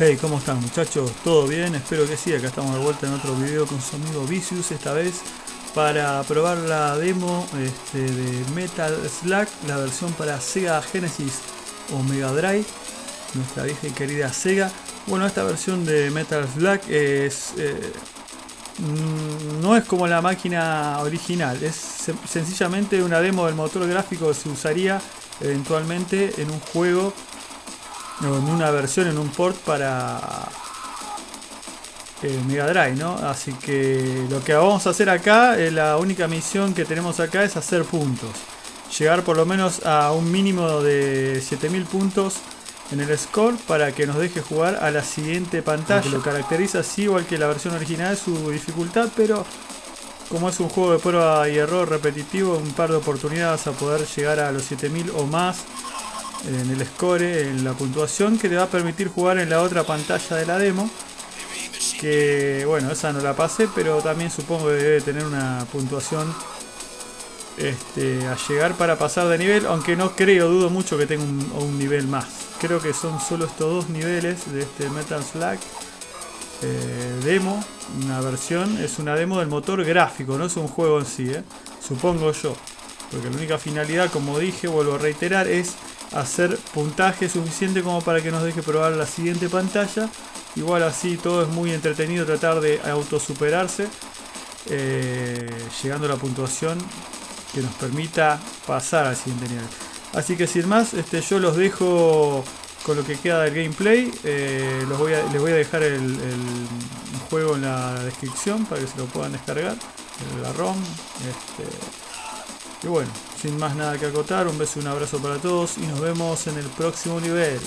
Hey, ¿cómo están muchachos? ¿Todo bien? Espero que sí. Acá estamos de vuelta en otro video con su amigo Vicious, esta vez para probar la demo este, de Metal Slug, la versión para Sega Genesis o Mega Drive, nuestra vieja y querida Sega. Bueno, esta versión de Metal Slug es... Eh, mm, no es como la máquina original, es sencillamente una demo del motor gráfico que se usaría eventualmente en un juego en una versión, en un port para eh, Mega Drive, ¿no? Así que lo que vamos a hacer acá, eh, la única misión que tenemos acá es hacer puntos. Llegar por lo menos a un mínimo de 7000 puntos en el score para que nos deje jugar a la siguiente pantalla. Lo, caracteriza así, igual que la versión original, su dificultad, pero como es un juego de prueba y error repetitivo, un par de oportunidades a poder llegar a los 7000 o más en el score, en la puntuación que te va a permitir jugar en la otra pantalla de la demo. Que bueno, esa no la pasé, pero también supongo que debe tener una puntuación este, a llegar para pasar de nivel, aunque no creo, dudo mucho que tenga un, nivel más. Creo que son solo estos dos niveles de este Metal Slug eh, demo, una versión, es una demo del motor gráfico, no es un juego en sí, eh, supongo yo. Porque la única finalidad, como dije, vuelvo a reiterar, es hacer puntaje suficiente como para que nos deje probar la siguiente pantalla. Igual así todo es muy entretenido tratar de autosuperarse, eh, llegando a la puntuación que nos permita pasar al siguiente nivel. Así que sin más, este, yo los dejo con lo que queda del gameplay. Eh, los voy les voy a dejar el, juego en la descripción para que se lo puedan descargar. La ROM. Este, y bueno, sin más nada que acotar, un beso y un abrazo para todos y nos vemos en el próximo nivel.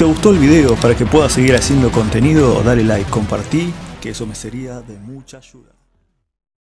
Te gustó el video para que pueda seguir haciendo contenido, dale like, compartí, que eso me sería de mucha ayuda.